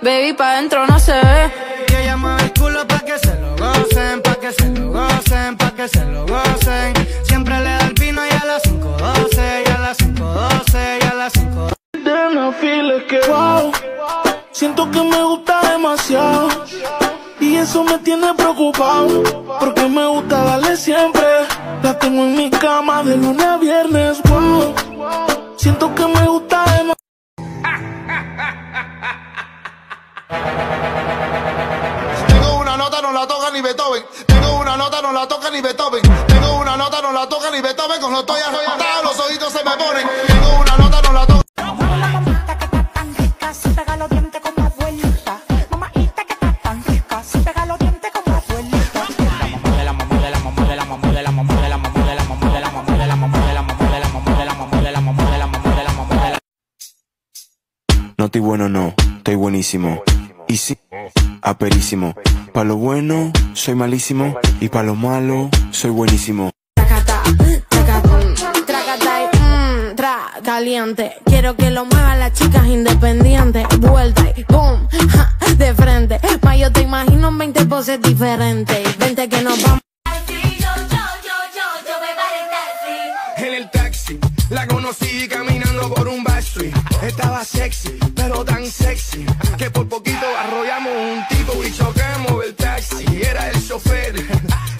baby, pa' dentro no se ve. Que ella mueve el culo pa' que se lo gocen, pa' que se lo gocen, pa' que se lo gocen. Siempre le da el vino y a las 5.12, y a las 5.12, y a las 5.12. Nena, feel que wow. Siento que me gusta demasiado. Y eso me tiene preocupado. Porque me gusta darle siempre. La tengo en mi cama de lunes a viernes. Wow. Siento que me gusta demasiado. Ni Beethoven. Tengo una nota, no la toca ni Beethoven. Tengo una nota, no la toca ni Beethoven. Cuando estoy arrebatado, los ojitos se me ponen. Tengo una nota, no la toca. No estoy bueno, no, estoy buenísimo. Y sí, aperísimo. Pa' lo bueno, soy malísimo. Y pa' lo malo, soy buenísimo. Tracata, tracatum, tracata y mmm, tra, caliente. Quiero que lo muevan las chicas independientes. Vuelta y boom, ja, de frente. Ma, yo te imagino en 20 poses diferentes. Vente que nos vamos. En el taxi, la conocí caminando por un backstreet. Estaba sexy, pero tan sexy,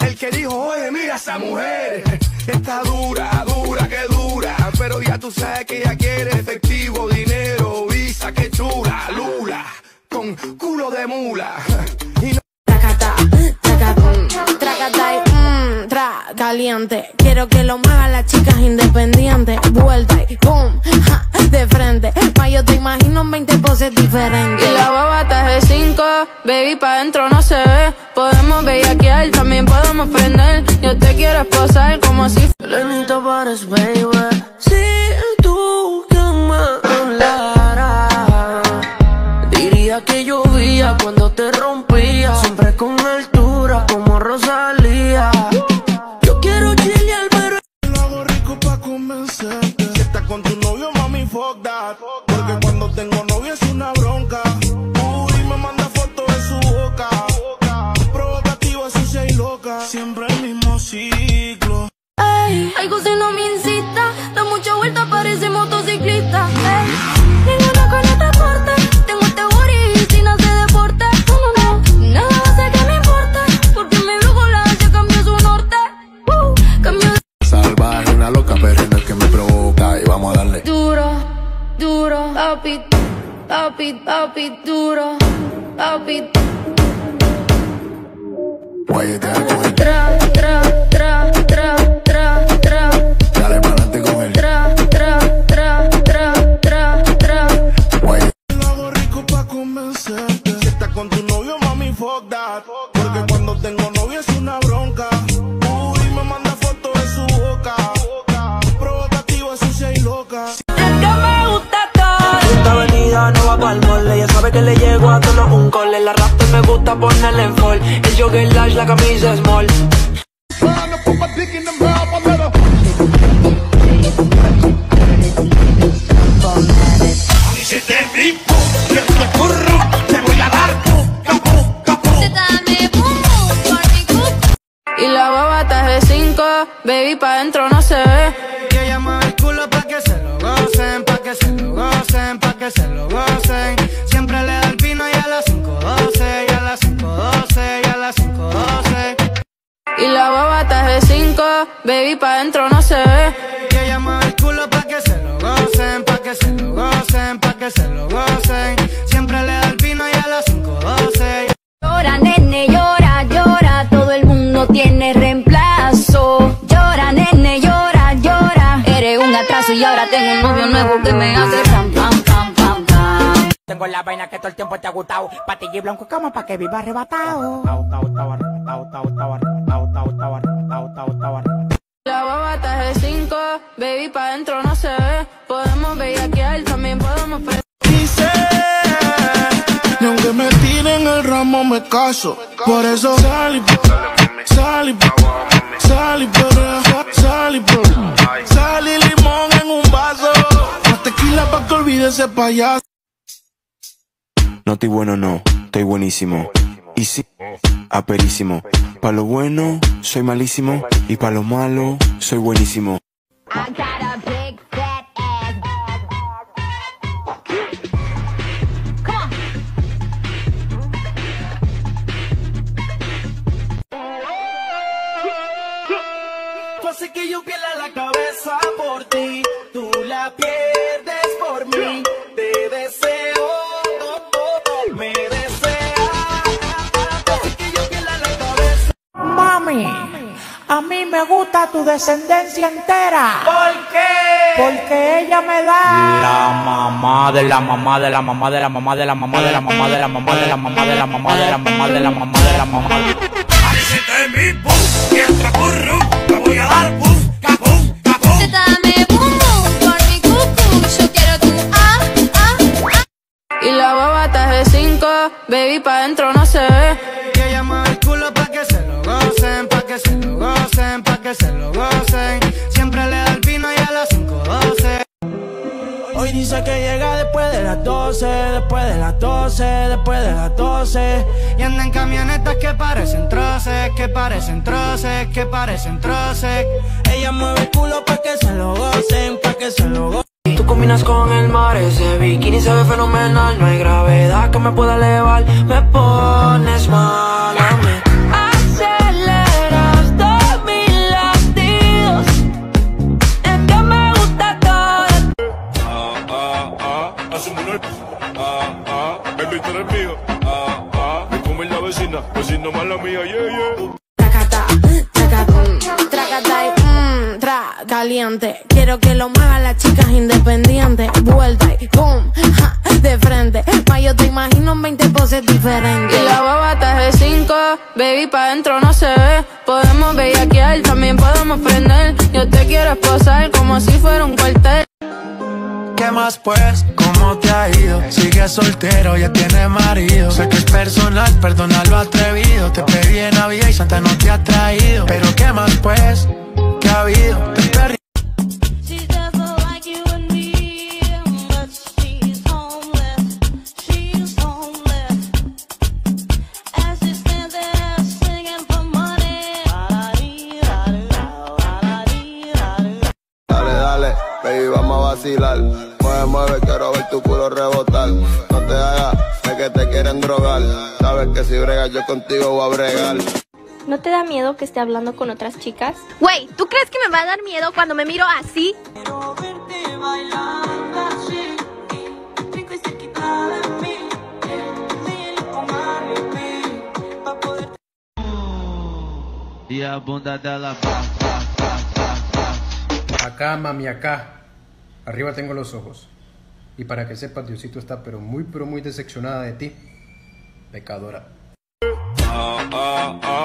el que dijo, oye, mira esa mujer. Está dura, dura, que dura. Pero ya tú sabes que ella quiere efectivo, dinero, visa, que chula, lula. Con culo de mula. Caliente. Quiero que lo muevan las chicas independientes. Vuelta y boom, ja, de frente. Ma, yo te imagino en 20 poses diferentes. Y la babata es de 5, baby, pa' dentro no se ve. Podemos bellaquear, también podemos prender. Yo te quiero esposar como si Lenita pares, baby. Si tú que me hablaras, diría que llovía cuando te rompía. Siempre con altura, como Rosalía. Papi, papi, papi, duro. Papi, tra, tra, tra, sabe que le llego a tono un cole La raptor me gusta ponerle en fall. El jogger large, la camisa small. Y la babata es de 5, baby, pa' dentro no se ve. Baby, pa' dentro no se ve. Que ella mueve el culo pa' que se lo gocen, pa' que se lo gocen, pa' que se lo gocen. Siempre le da el vino y a las 5.12. Llora, nene, llora, llora. Todo el mundo tiene reemplazo. Llora, nene, llora, llora. Eres un atraso y ahora tengo un novio nuevo que me hace pam, pam, pam, pam, pam. Tengo la vaina que todo el tiempo te ha gustado Patilla y blanco como pa' que viva arrebatado baby, pa' dentro no se ve. Podemos bellaquear, también podemos. Dice, y aunque me tiren el ramo me caso. Por eso sal y sal y sal y sal y sal y limón en un vaso. Más tequila pa' que olvide ese payaso. No No estoy bueno, no, estoy buenísimo. Y sí, aperísimo. Pa' lo bueno, soy malísimo. Y pa' lo malo, soy buenísimo. A mí me gusta tu descendencia entera. ¿Por qué? Porque ella me da. La mamá de la mamá de la mamá de la mamá de la mamá de la mamá de la mamá de la mamá de la mamá de la mamá de la mamá de la mamá. Dame boom boom por mi cucu. Yo quiero tu ah ah ah. Y la baba está de 5, baby, pa' dentro no se ve. De las 12, después de las 12, después de las 12. Y anda en camionetas que parecen troces, que parecen troces, que parecen troces. Ella mueve el culo pa' que se lo gocen, pa' que se lo gocen. Tú combinas con el mar, ese bikini se ve fenomenal. No hay gravedad que me pueda elevar. Me pones mal a mí. Mala mía, yeah, yeah. Tracata, tracatún, tracata y mmm, tra, caliente. Quiero que lo muevan las chicas independientes. Vuelta y boom, ja, de frente. Ma, yo te imagino en 20 poses diferentes. Y la baba está de 5, baby, pa' dentro no se ve. Podemos bellaquear, también podemos prender. Yo te quiero esposar como si fuera un cuartel. ¿Qué más pues? cómo te ha ido. Sigue soltero, ya tiene marido. Sé que es personal, perdona lo atrevido. Te pedí en Navidad y Santa no te ha traído. Pero qué más pues, que ha habido. Te perdí. vacilar. Mueve, mueve, quiero ver tu culo rebotar. No te hagas, sé que te quieren drogar. Sabes que si bregas yo contigo voy a bregar. ¿No te da miedo que esté hablando con otras chicas? Güey, ¿tú crees que me va a dar miedo cuando me miro así? E a bunda dela Acá, mami, acá. Arriba tengo los ojos. Y para que sepas, Diosito está pero muy, pero muy decepcionada de ti. Pecadora. Ah, ah, ah.